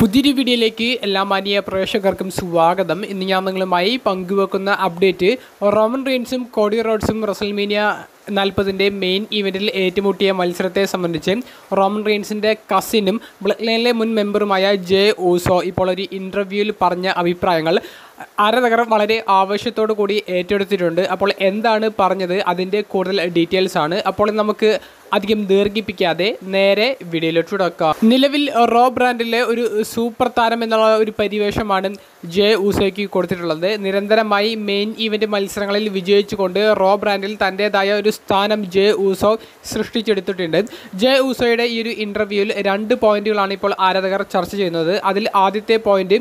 പുതിയൊരു വീഡിയോയിലേക്ക് എല്ലാ മാന്യ പ്രേക്ഷകർക്കും സ്വാഗതം. ഇന്ന് ഞാൻ നിങ്ങളുമായി പങ്കുവെക്കുന്ന അപ്ഡേറ്റ് റോമൻ റെയിൻസും കോഡി റോഡ്സും റസൽമീനിയ നാൽപ്പതിന്റെ മെയിൻ ഇവന്റിൽ ഏറ്റുമുട്ടിയ മത്സരത്തെ സംബന്ധിച്ച് റോമൻ റെയിൻസിന്റെ കസിനും ബ്ലഡ് ലൈനിലെ മുൻ മെമ്പറുമായ ജെ ഓസോ ഇപ്പോൾ ഒരു ഇന്റർവ്യൂവിൽ പറഞ്ഞ അഭിപ്രായങ്ങൾ. ആരാധകർ വളരെ ആവശ്യത്തോടു കൂടി ഏറ്റെടുത്തിട്ടുണ്ട്. അപ്പോൾ എന്താണ് പറഞ്ഞത്? അതിന്റെ കൂടുതൽ ഡീറ്റെയിൽസ് ആണ്. അപ്പോൾ നമുക്ക് അധികം ദീർഘിപ്പിക്കാതെ നേരെ വീഡിയോയിലോട്ട് കിടക്കാം. നിലവിൽ റോ ബ്രാൻഡിലെ ഒരു സൂപ്പർ താരം എന്നുള്ള ഒരു പരിവേഷമാണ് ജെ ഊസോയ്ക്ക് കൊടുത്തിട്ടുള്ളത്. നിരന്തരമായി മെയിൻ ഇവന്റ് മത്സരങ്ങളിൽ വിജയിച്ചുകൊണ്ട് റോ ബ്രാൻഡിൽ തന്റേതായ ഒരു സ്ഥാനം ജെ ഊസോ സൃഷ്ടിച്ചെടുത്തിട്ടുണ്ട്. ജെ ഊസോയുടെ ഈ ഒരു ഇന്റർവ്യൂവിൽ രണ്ട് പോയിന്റുകളാണ് ഇപ്പോൾ ആരാധകർ ചർച്ച ചെയ്യുന്നത്. അതിൽ ആദ്യത്തെ point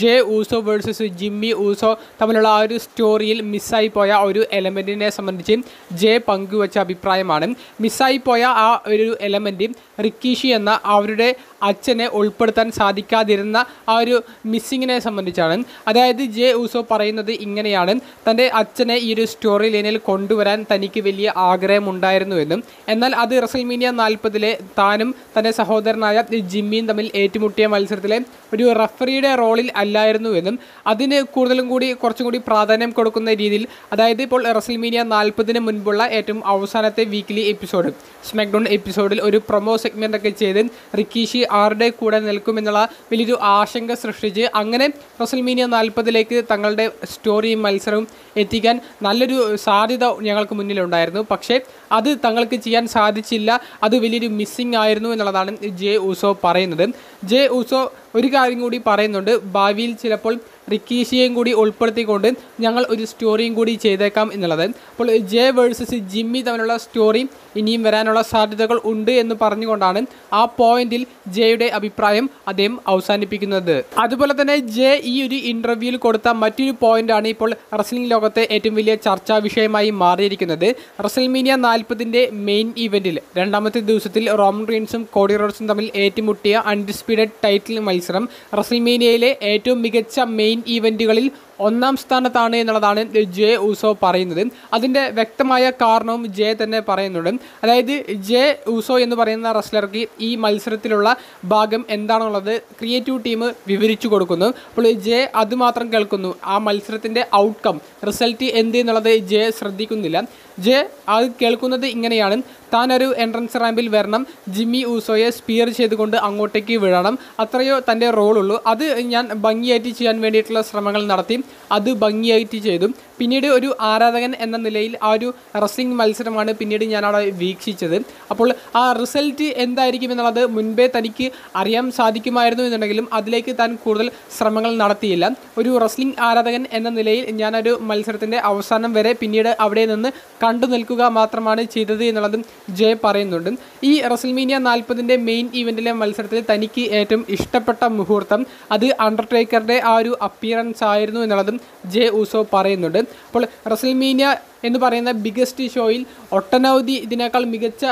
Jey Uso versus Jimmy Uso തമ്മിലുള്ള ആ ഒരു സ്റ്റോറിയിൽ മിസ്സായി പോയ ഒരു എലമെന്റിനെ സംബന്ധിച്ച് ജെ പങ്കുവച്ച അഭിപ്രായമാണ്. മിസ്സായി പോയ ആ ഒരു എലമെന്റ് റിക്കീഷി എന്ന അവരുടെ അച്ഛനെ ഉൾപ്പെടുത്താൻ സാധിക്കാതിരുന്ന ആ ഒരു മിസ്സിങ്ങിനെ സംബന്ധിച്ചാണ്. അതായത് ജെ ഊസോ പറയുന്നത് ഇങ്ങനെയാണ്. തന്റെ അച്ഛനെ ഈ ഒരു സ്റ്റോറി ലൈനിൽ കൊണ്ടുവരാൻ തനിക്ക് വലിയ ആഗ്രഹമുണ്ടായിരുന്നുവെന്നും എന്നാൽ അത് റസൽമീനിയ നാൽപ്പതിലെ താനും തന്റെ സഹോദരനായ ജിമ്മിയും തമ്മിൽ ഏറ്റുമുട്ടിയ മത്സരത്തിലെ ഒരു റഫറിയുടെ റോളിൽ അല്ലായിരുന്നുവെന്നും അതിന് കൂടുതലും കൂടി കുറച്ചും കൂടി പ്രാധാന്യം കൊടുക്കുന്ന രീതിയിൽ അതായത് ഇപ്പോൾ റസൽമീനിയ നാൽപ്പതിന് മുൻപുള്ള ഏറ്റവും അവസാനത്തെ വീക്കിലി എപ്പിസോഡ് സ്മാക്ഡൗൺ എപ്പിസോഡിൽ ഒരു പ്രൊമോ സെഗ്മെന്റ് ഒക്കെ ചെയ്ത് റിക്കീഷി ആരുടെ കൂടെ നിൽക്കുമെന്നുള്ള വലിയൊരു ആശങ്ക സൃഷ്ടിച്ച് അങ്ങനെ റസൽമീനിയ നാൽപ്പതിലേക്ക് തങ്ങളുടെ സ്റ്റോറിയും മത്സരവും എത്തിക്കാൻ നല്ലൊരു സാധ്യത ഞങ്ങൾക്ക് മുന്നിലുണ്ടായിരുന്നു. പക്ഷേ അത് തങ്ങൾക്ക് ചെയ്യാൻ സാധിച്ചില്ല. അത് വലിയൊരു മിസ്സിംഗ് ആയിരുന്നു എന്നുള്ളതാണ് ജെ ഉസോ പറയുന്നത്. ജെ ഊസോ ഒരു കാര്യം കൂടി പറയുന്നുണ്ട്. ഭാവിയിൽ ചിലപ്പോൾ റിക്കീഷിയെയും കൂടി ഉൾപ്പെടുത്തിക്കൊണ്ട് ഞങ്ങൾ ഒരു സ്റ്റോറിയും കൂടി ചെയ്തേക്കാം എന്നുള്ളത്. അപ്പോൾ ജെ വേഴ്സസ് ജിമ്മി തമ്മിലുള്ള സ്റ്റോറി ഇനിയും വരാനുള്ള സാധ്യതകൾ ഉണ്ട് എന്ന് പറഞ്ഞുകൊണ്ടാണ് ആ പോയിന്റിൽ ജെയുടെ അഭിപ്രായം അദ്ദേഹം അവസാനിപ്പിക്കുന്നത്. അതുപോലെ തന്നെ ജെ ഈ ഒരു ഇന്റർവ്യൂവിൽ കൊടുത്ത മറ്റൊരു പോയിന്റാണ് ഇപ്പോൾ റസ്ലിംഗ് ലോകത്തെ ഏറ്റവും വലിയ ചർച്ചാ വിഷയമായി മാറിയിരിക്കുന്നത്. റസൽമീനിയ നാൽപ്പതിന്റെ മെയിൻ ഇവന്റിൽ രണ്ടാമത്തെ ദിവസത്തിൽ റോമൻ റീൻസും കോഡി റോഡ്സും തമ്മിൽ ഏറ്റുമുട്ടിയ അൺഡിസ്പ്യൂട്ടഡ് ടൈറ്റിൽ മത്സരം റസൽമീനിയയിലെ ഏറ്റവും മികച്ച മെയിൻ ഈവന്റുകളിൽ ഒന്നാം സ്ഥാനത്താണ് എന്നുള്ളതാണ് ജെ ഊസോ പറയുന്നത്. അതിന്റെ വ്യക്തമായ കാരണവും ജെ തന്നെ പറയുന്നുണ്ട്. അതായത് ജെ ഊസോ എന്ന് പറയുന്ന റസ്ലർക്ക് ഈ മത്സരത്തിലുള്ള ഭാഗം എന്താണുള്ളത് ക്രിയേറ്റീവ് ടീം വിവരിച്ചു കൊടുക്കുന്നു. അപ്പോൾ ജെ അതുമാത്രം കേൾക്കുന്നു. ആ മത്സരത്തിന്റെ ഔട്ട്കം റിസൾട്ട് എന്ത് എന്നുള്ളത് ജെ ശ്രദ്ധിക്കുന്നില്ല. ജെ അത് കേൾക്കുന്നത് ഇങ്ങനെയാണ്. താൻ ഒരു എൻട്രൻസ് റാമ്പിൽ വരണം. ജിമ്മി ഊസോയെ സ്പിയർ ചെയ്തുകൊണ്ട് അങ്ങോട്ടേക്ക് വിഴണം അത്രയോ തന്റെ റോളുള്ളൂ അത് ഞാൻ ഭംഗിയായിട്ട് ചെയ്യാൻ വേണ്ടിയിട്ടുള്ള ശ്രമങ്ങൾ നടത്തി. അത് ഭംഗിയായിട്ട് ചെയ്തു പിന്നീട് ഒരു ആരാധകൻ എന്ന നിലയിൽ ആ ഒരു റസ്ലിംഗ് മത്സരമാണ് പിന്നീട് ഞാൻ അവിടെ വീക്ഷിച്ചത്. അപ്പോൾ ആ റിസൾട്ട് എന്തായിരിക്കും എന്നുള്ളത് മുൻപേ തനിക്ക് അറിയാൻ സാധിക്കുമായിരുന്നു എന്നുണ്ടെങ്കിലും അതിലേക്ക് താൻ കൂടുതൽ ശ്രമങ്ങൾ നടത്തിയില്ല. ഒരു റസ്ലിംഗ് ആരാധകൻ എന്ന നിലയിൽ ഞാനൊരു മത്സരത്തിന്റെ അവസാനം വരെ പിന്നീട് അവിടെ നിന്ന് കണ്ടു നിൽക്കുക മാത്രമാണ് ചെയ്തത് എന്നുള്ളതും ജയ പറയുന്നുണ്ട്. ഈ റസൽമീനിയ നാൽപ്പതിന്റെ മെയിൻ ഇവന്റിലെ മത്സരത്തിൽ തനിക്ക് ഏറ്റവും ഇഷ്ടപ്പെട്ട മുഹൂർത്തം അത് അണ്ടർടേക്കറുടെ ആ ഒരു അപ്പിയറൻസ് ആയിരുന്നു എന്നുള്ളതും ജെ ഊസോ പറയുന്നുണ്ട്. അപ്പോൾ റസൽമീനിയ എന്ന് പറയുന്ന ബിഗസ്റ്റ് ഷോയിൽ ഒട്ടനവധി ഇതിനേക്കാൾ മികച്ച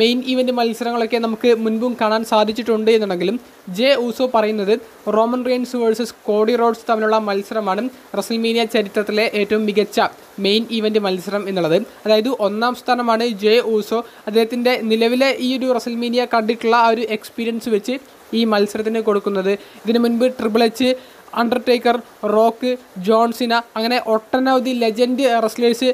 മെയിൻ ഇവന്റ് മത്സരങ്ങളൊക്കെ നമുക്ക് മുൻപും കാണാൻ സാധിച്ചിട്ടുണ്ട് എന്നുണ്ടെങ്കിലും ജെ ഊസോ പറയുന്നത് Roman Reigns versus Cody Rhodes തമ്മിലുള്ള മത്സരമാണ് റസൽമീനിയ ചരിത്രത്തിലെ ഏറ്റവും മികച്ച മെയിൻ ഇവന്റ് മത്സരം എന്നുള്ളത്. അതായത് ഒന്നാം സ്ഥാനമാണ് ജെ ഊസോ. അദ്ദേഹത്തിന്റെ നിലവിലെ ഈ ഒരു റസൽമീനിയ കണ്ടിട്ടുള്ള ആ ഒരു എക്സ്പീരിയൻസ് വെച്ച് ഈ മത്സരത്തിന് കൊടുക്കുന്നത്. ഇതിനു മുൻപ് triple H Undertaker Rock John Cena അങ്ങനെ ഒട്ടനവധി ലെജൻഡ് റെസ്ലേഴ്സ്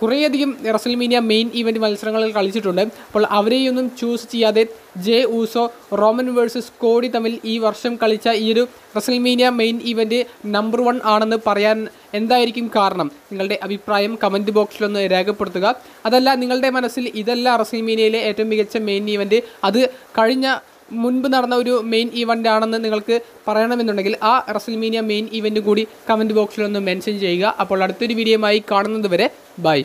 കുറേയധികം റെസൽമീനിയ മെയിൻ ഇവന്റ് മത്സരങ്ങളിൽ കളിച്ചിട്ടുണ്ട്. അപ്പോൾ അവരെയൊന്നും ചൂസ് ചെയ്യാതെ Jey Uso Roman versus Cody തമ്മിൽ ഈ വർഷം കളിച്ച ഈ ഒരു WrestleMania main event number one ആണെന്ന് പറയാൻ എന്തായിരിക്കും കാരണം? നിങ്ങളുടെ അഭിപ്രായം കമന്റ് ബോക്സിലൊന്ന് രേഖപ്പെടുത്തുക. അതല്ല നിങ്ങളുടെ മനസ്സിൽ ഇതല്ല റെസൽമീനിയയിലെ ഏറ്റവും മികച്ച മെയിൻ ഇവന്റ് അത് കഴിഞ്ഞ മുൻപ് നടന്ന ഒരു മെയിൻ ഇവന്റ് ആണെന്ന് നിങ്ങൾക്ക് പറയണമെന്നുണ്ടെങ്കിൽ ആ റസൽമീനിയ മെയിൻ ഇവന്റ് കൂടി കമന്റ് ബോക്സിലൊന്ന് മെൻഷൻ ചെയ്യുക. അപ്പോൾ അടുത്തൊരു വീഡിയോയുമായി കാണുന്നത് വരെ ബൈ